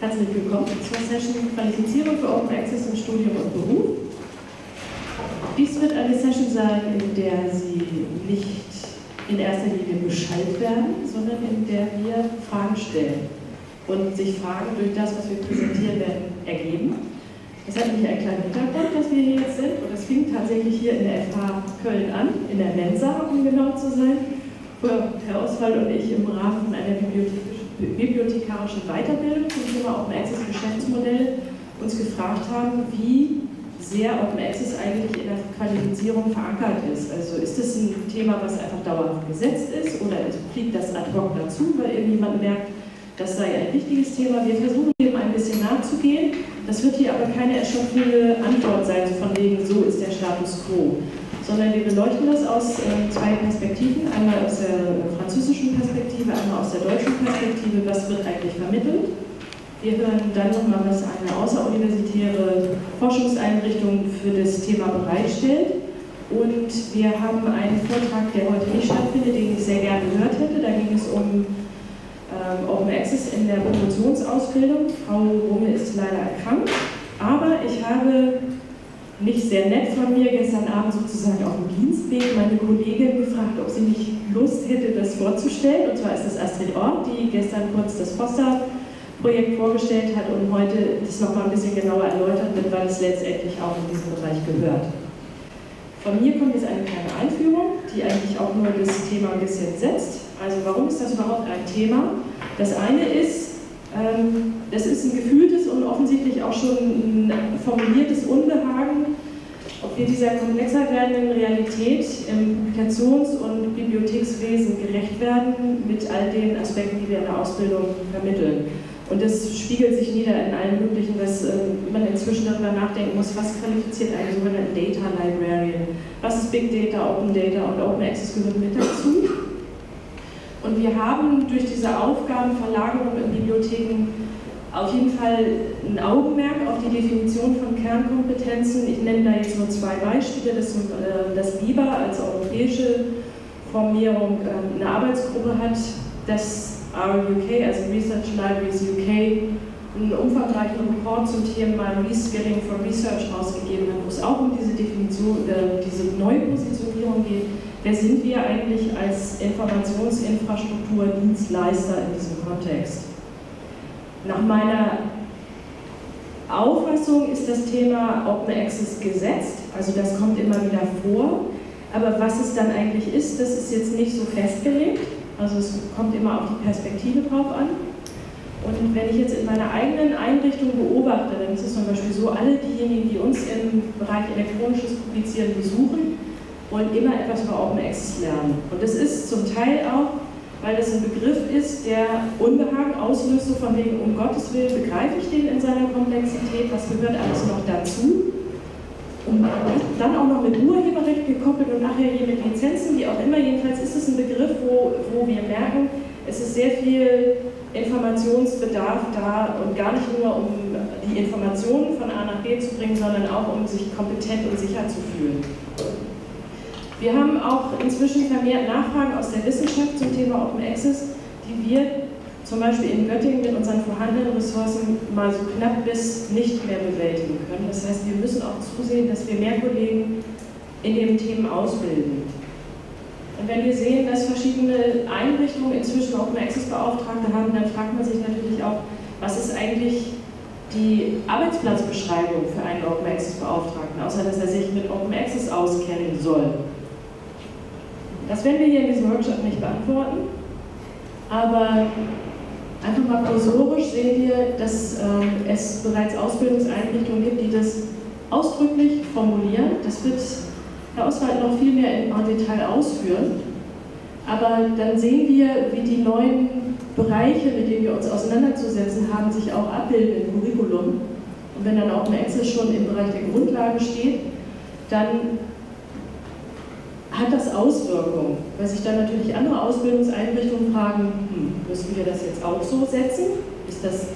Herzlich willkommen zur Session Qualifizierung für Open Access im Studium und Beruf. Dies wird eine Session sein, in der Sie nicht in erster Linie Bescheid werden, sondern in der wir Fragen stellen und sich Fragen durch das, was wir präsentieren werden, ergeben. Das hat nämlich einen kleinen Hintergrund, dass wir hier jetzt sind und es fing tatsächlich hier in der FH Köln an, in der Mensa, um genau zu sein, wo Herr Oswald und ich im Rahmen einer bibliothekarischen Weiterbildung zum Thema Open Access Geschäftsmodelle uns gefragt haben, wie sehr Open Access eigentlich in der Qualifizierung verankert ist. Also ist das ein Thema, was einfach dauerhaft gesetzt ist oder fliegt das ad hoc dazu, weil irgendjemand merkt, das sei ein wichtiges Thema. Wir versuchen dem ein bisschen nachzugehen. Das wird hier aber keine erschöpfende Antwort sein, von wegen, so ist der Status quo. Sondern wir beleuchten das aus äh, zwei Perspektiven. Einmal aus der französischen Perspektive, einmal aus der deutschen Perspektive. Was wird eigentlich vermittelt? Wir hören dann nochmal, was eine außeruniversitäre Forschungseinrichtung für das Thema bereitstellt. Und wir haben einen Vortrag, der heute nicht stattfindet, den ich sehr gerne gehört hätte. Da ging es um ähm, Open Access in der Promotionsausbildung. Frau Runge ist leider erkrankt. Aber ich habe nicht sehr nett von mir gestern Abend sozusagen auf dem Dienstweg meine Kollegin gefragt, ob sie nicht Lust hätte, das vorzustellen. Und zwar ist das Astrid Ort, die gestern kurz das Foster Projekt vorgestellt hat und heute das nochmal ein bisschen genauer erläutern wird, weil es letztendlich auch in diesen Bereich gehört. Von mir kommt jetzt eine kleine Einführung, die eigentlich auch nur das Thema ein bisschen setzt. Also warum ist das überhaupt ein Thema? Das eine ist, ähm, das ist ein gefühltes und offensichtlich auch schon ein formuliertes Unbehagen, ob wir dieser komplexer werdenden Realität im Publikations- und Bibliothekswesen gerecht werden mit all den Aspekten, die wir in der Ausbildung vermitteln. Und das spiegelt sich nieder in allem Möglichen, was äh, man inzwischen darüber nachdenken muss, was qualifiziert einen sogenannten Data Librarian, was ist Big Data, Open Data und Open Access gehört mit dazu. Und wir haben durch diese Aufgabenverlagerung Bibliotheken auf jeden Fall ein Augenmerk auf die Definition von Kernkompetenzen. Ich nenne da jetzt nur zwei Beispiele. Äh, das LIBA als europäische Formierung äh, eine Arbeitsgruppe hat, das RUK, also Research Libraries UK, einen umfangreichen Report zum Thema Reskilling for Research ausgegeben hat, wo es auch um diese Definition, äh, diese Neupositionierung geht. Wer sind wir eigentlich als Informationsinfrastruktur Dienstleister in diesem Kontext? Nach meiner Auffassung ist das Thema Open Access gesetzt, also das kommt immer wieder vor, aber was es dann eigentlich ist, das ist jetzt nicht so festgelegt. Also es kommt immer auf die Perspektive drauf an. Und wenn ich jetzt in meiner eigenen Einrichtung beobachte, dann ist es zum Beispiel so, alle diejenigen, die uns im Bereich elektronisches Publizieren besuchen, wollen immer etwas über Open Access lernen. Und das ist zum Teil auch, weil das ein Begriff ist, der Unbehagen auslöst, so von wegen, um Gottes Willen begreife ich den in seiner Komplexität, was gehört alles noch dazu. Und dann auch noch mit Urheberrecht gekoppelt und nachher hier mit Lizenzen, wie auch immer. Jedenfalls ist es ein Begriff, wo, wo wir merken, es ist sehr viel Informationsbedarf da und gar nicht nur, um die Informationen von A nach B zu bringen, sondern auch, um sich kompetent und sicher zu fühlen. Wir haben auch inzwischen vermehrt Nachfragen aus der Wissenschaft zum Thema Open Access, die wir zum Beispiel in Göttingen mit unseren vorhandenen Ressourcen mal so knapp bis nicht mehr bewältigen können. Das heißt, wir müssen auch zusehen, dass wir mehr Kollegen in den Themen ausbilden. Und wenn wir sehen, dass verschiedene Einrichtungen inzwischen Open Access Beauftragte haben, dann fragt man sich natürlich auch, was ist eigentlich die Arbeitsplatzbeschreibung für einen Open Access Beauftragten, außer dass er sich mit Open Access auskennen soll. Das werden wir hier in diesem Workshop nicht beantworten, aber Einfach mal kursorisch sehen wir, dass äh, es bereits Ausbildungseinrichtungen gibt, die das ausdrücklich formulieren. Das wird Herr Oswald noch viel mehr im Detail ausführen. Aber dann sehen wir, wie die neuen Bereiche, mit denen wir uns auseinanderzusetzen haben, sich auch abbilden im Curriculum. Und wenn dann auch ein Access schon im Bereich der Grundlage steht, dann hat das Auswirkungen, weil sich dann natürlich andere Ausbildungseinrichtungen fragen, hm, müssen wir das jetzt auch so setzen? Ist das,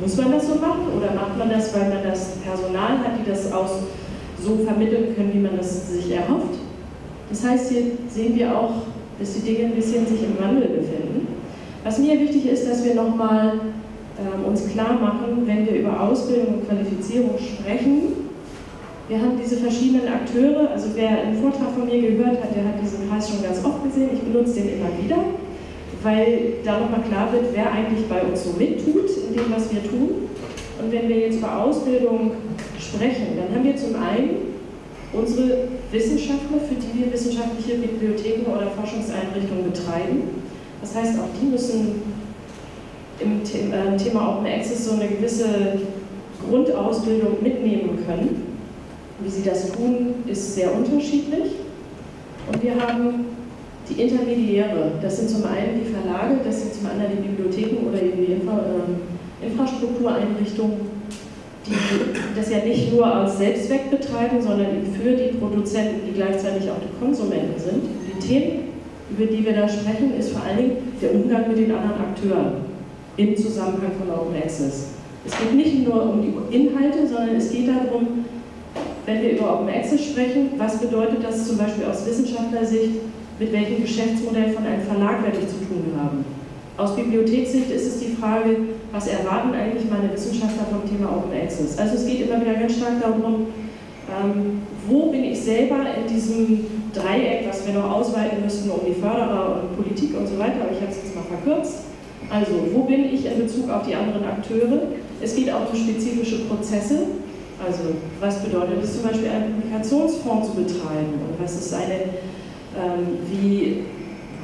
muss man das so machen oder macht man das, weil man das Personal hat, die das auch so vermitteln können, wie man das sich erhofft? Das heißt, hier sehen wir auch, dass die Dinge ein bisschen sich im Wandel befinden. Was mir wichtig ist, dass wir nochmal äh, uns klar machen, wenn wir über Ausbildung und Qualifizierung sprechen. Wir haben diese verschiedenen Akteure, also wer einen Vortrag von mir gehört hat, der hat diesen Kreis schon ganz oft gesehen. Ich benutze den immer wieder, weil da nochmal klar wird, wer eigentlich bei uns so mittut in dem, was wir tun. Und wenn wir jetzt über Ausbildung sprechen, dann haben wir zum einen unsere Wissenschaftler, für die wir wissenschaftliche Bibliotheken oder Forschungseinrichtungen betreiben. Das heißt, auch die müssen im äh, Thema Open Access so eine gewisse Grundausbildung mitnehmen können. Wie sie das tun, ist sehr unterschiedlich. Und wir haben die Intermediäre. Das sind zum einen die Verlage, das sind zum anderen die Bibliotheken oder eben die Infra äh, Infrastruktureinrichtungen, die das ja nicht nur als Selbstzweck betreiben, sondern für die Produzenten, die gleichzeitig auch die Konsumenten sind. Die Themen, über die wir da sprechen, ist vor allen Dingen der Umgang mit den anderen Akteuren im Zusammenhang von Open Access. Es geht nicht nur um die Inhalte, sondern es geht darum, wenn wir über Open Access sprechen, was bedeutet das zum Beispiel aus Wissenschaftlersicht, mit welchem Geschäftsmodell von einem Verlag werde ich zu tun haben. Aus Bibliothekssicht ist es die Frage, was erwarten eigentlich meine Wissenschaftler vom Thema Open Access? Also es geht immer wieder ganz stark darum, ähm, wo bin ich selber in diesem Dreieck, was wir noch ausweiten müssten um die Förderer und Politik und so weiter, aber ich habe es jetzt mal verkürzt. Also, wo bin ich in Bezug auf die anderen Akteure? Es geht auch um spezifische Prozesse. Also, was bedeutet es zum Beispiel, einen Publikationsfonds zu betreiben? Und was ist eine, ähm, wie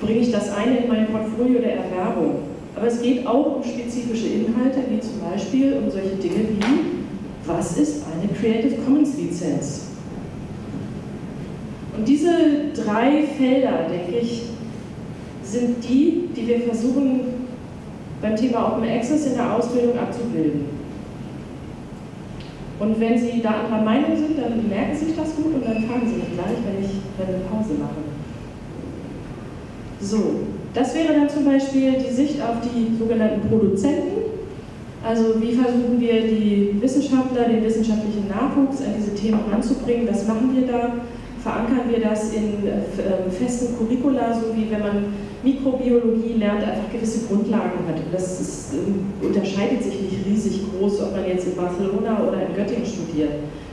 bringe ich das eine in mein Portfolio der Erwerbung? Aber es geht auch um spezifische Inhalte, wie zum Beispiel um solche Dinge wie, was ist eine Creative Commons Lizenz? Und diese drei Felder, denke ich, sind die, die wir versuchen beim Thema Open Access in der Ausbildung abzubilden. Und wenn Sie da anderer Meinung sind, dann merken Sie sich das gut und dann fragen Sie mich gleich, wenn ich eine Pause mache. So, das wäre dann zum Beispiel die Sicht auf die sogenannten Produzenten. Also wie versuchen wir die Wissenschaftler, den wissenschaftlichen Nachwuchs an diese Themen ranzubringen, was machen wir da? Verankern wir das in äh, festen Curricula, so wie wenn man Mikrobiologie lernt, einfach gewisse Grundlagen hat. Das ist, äh, unterscheidet sich nicht riesig groß, ob man jetzt in Barcelona oder in Göttingen studiert.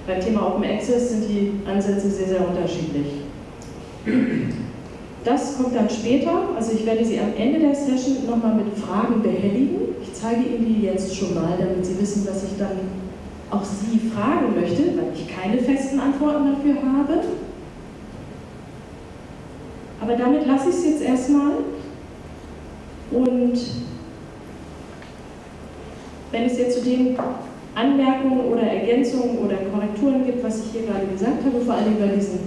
Beim Thema Open Access sind die Ansätze sehr, sehr unterschiedlich. Das kommt dann später, also ich werde Sie am Ende der Session nochmal mit Fragen behelligen. Ich zeige Ihnen die jetzt schon mal, damit Sie wissen, was ich dann auch Sie fragen möchte, weil ich keine festen Antworten dafür habe. Aber damit lasse ich es jetzt erstmal. Und wenn es jetzt zu den Anmerkungen oder Ergänzungen oder Korrekturen gibt, was ich hier gerade gesagt habe, vor allem über diesen,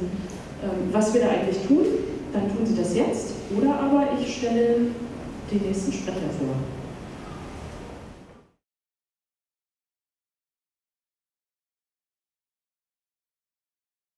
ähm, was wir da eigentlich tun, dann tun Sie das jetzt. Oder aber ich stelle den nächsten Sprecher vor.